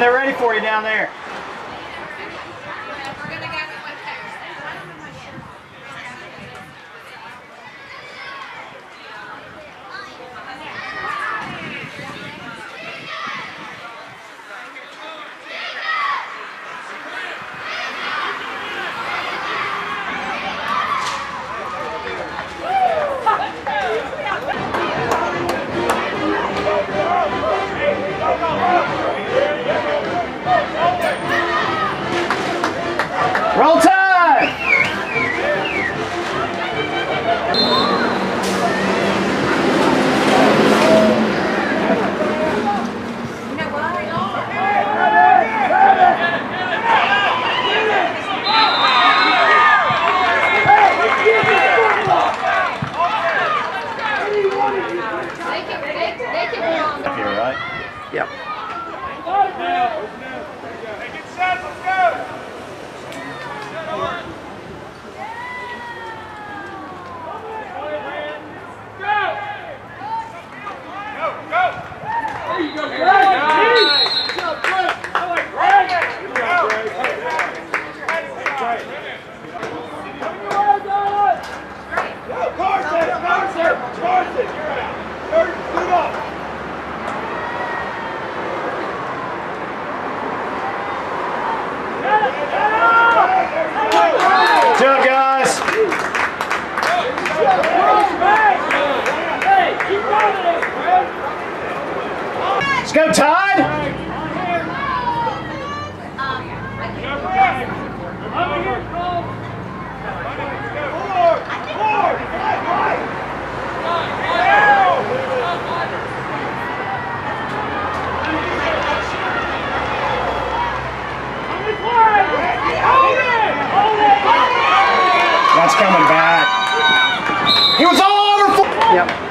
Hey, they're ready for you down there. Roll time! Here, right? Yep. Good job, guys. Let's go, Todd. That's coming back. He was all over. fo- Yep.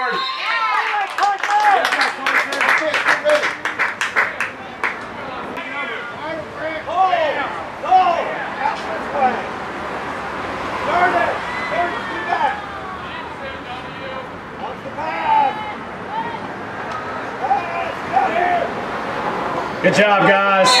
Good job, guys.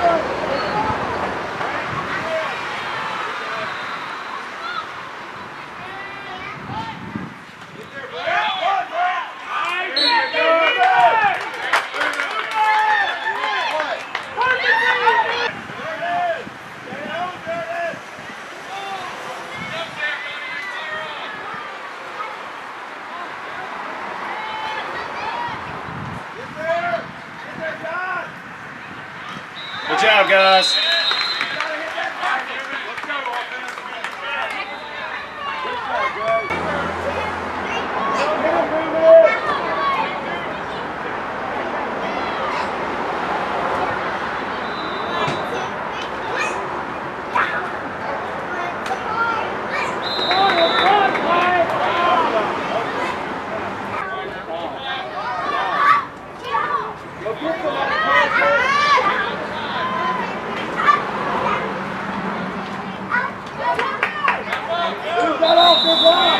Good job, guys. Good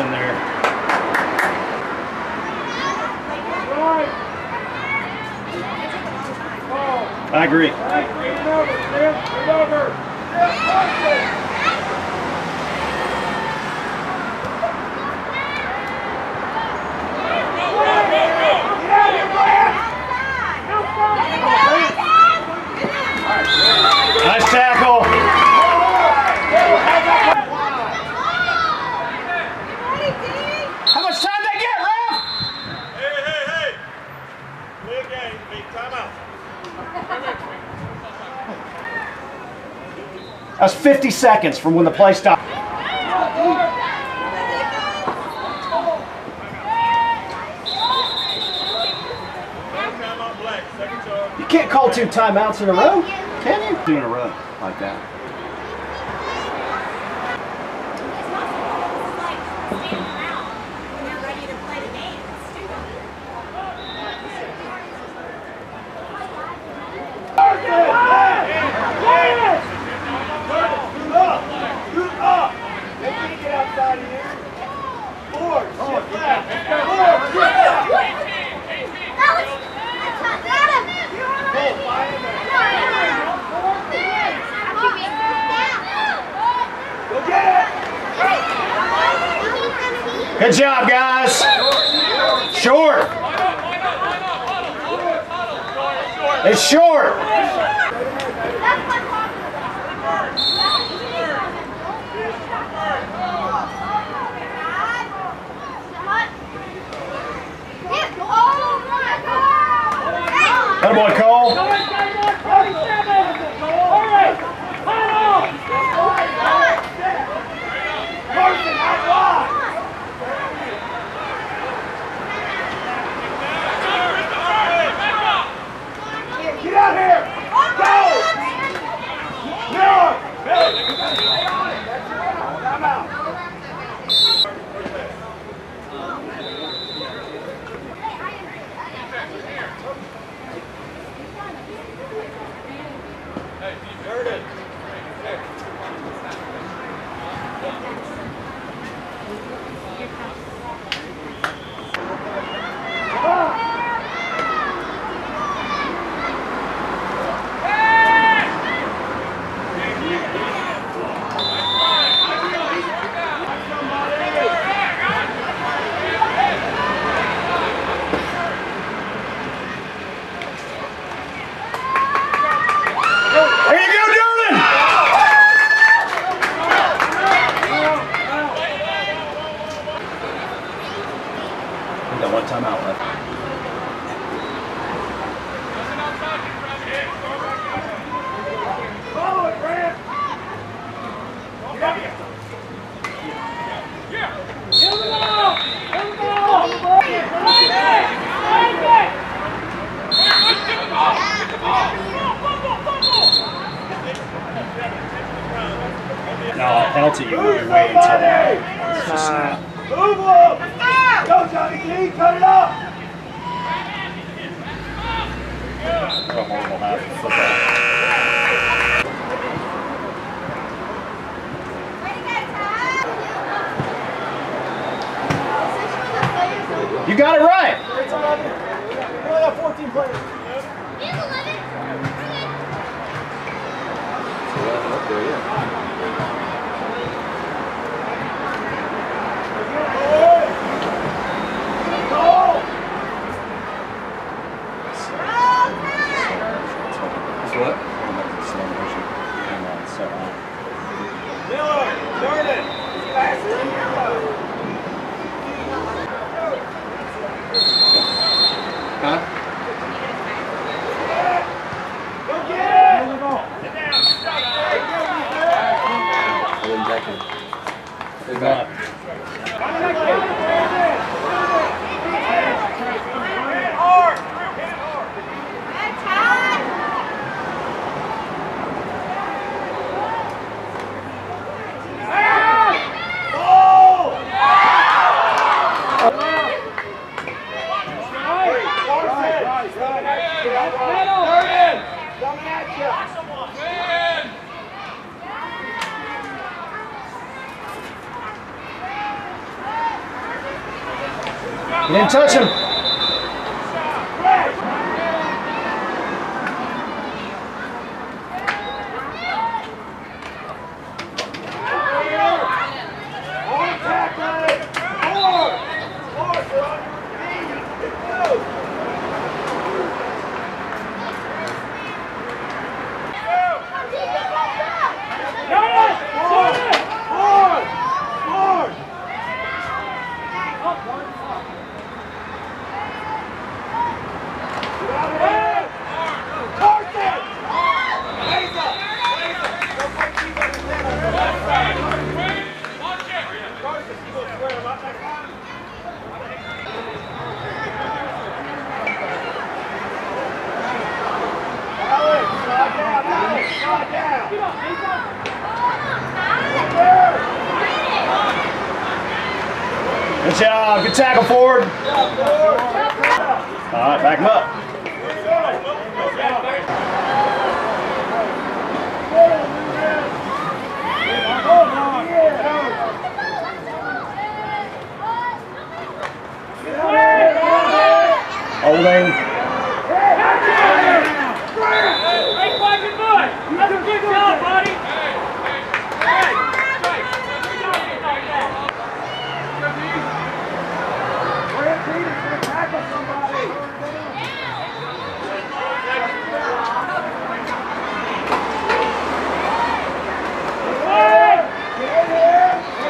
in there. I agree. Nice tackle. That's 50 seconds from when the play stopped. You can't call two timeouts in a row, can you? Two in a row like that. to you. It's just. Move up! Go, Johnny Cut it up! You got it right. 14 players. So. Miller, Jordan, Huh? Go! Go! Go get it! Go You didn't touch him. Good job. Good tackle, forward. All right, back him up. Holding.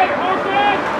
Open! Open!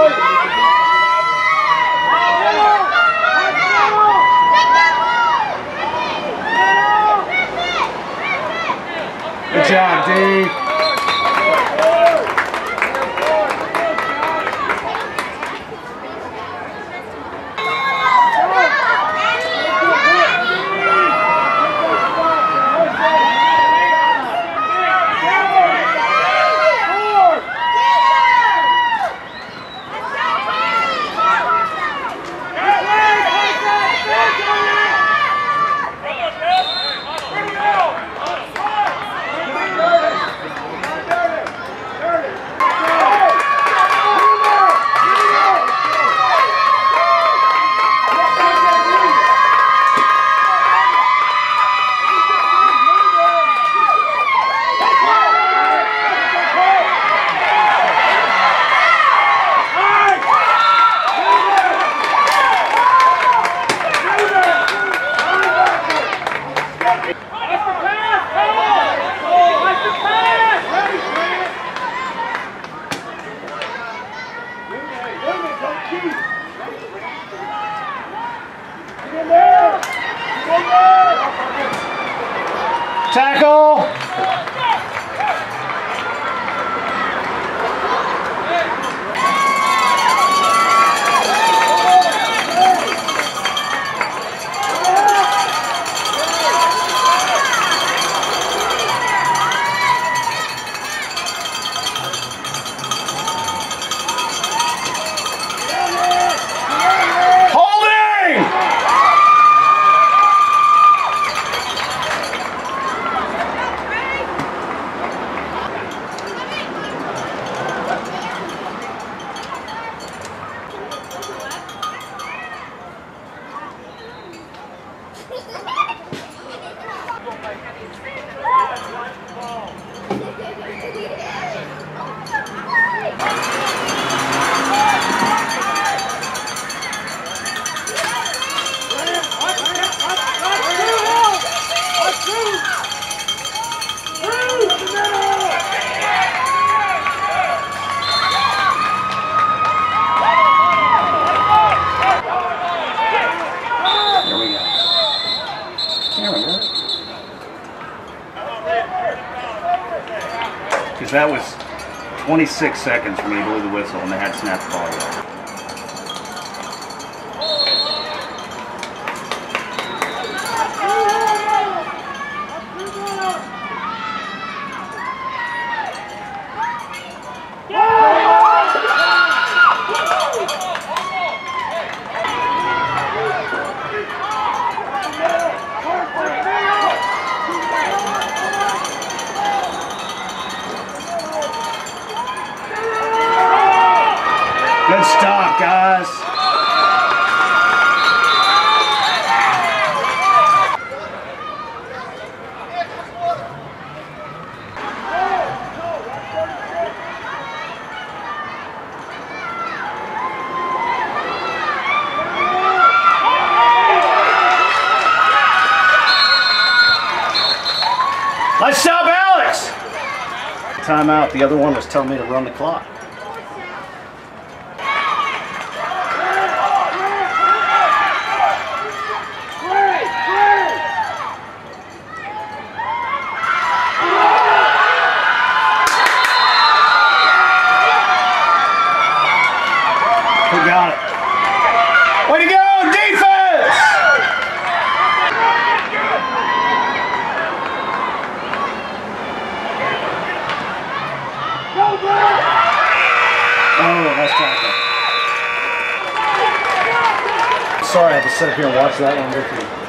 Go, that was 26 seconds for me to blew the whistle and they had snapped the ball away. Good stop, guys. Let's stop Alex! Timeout. The other one was telling me to run the clock. Who got it? Way to go, defense! Oh, that's tackle. Sorry, I had to sit up here and watch that one with you.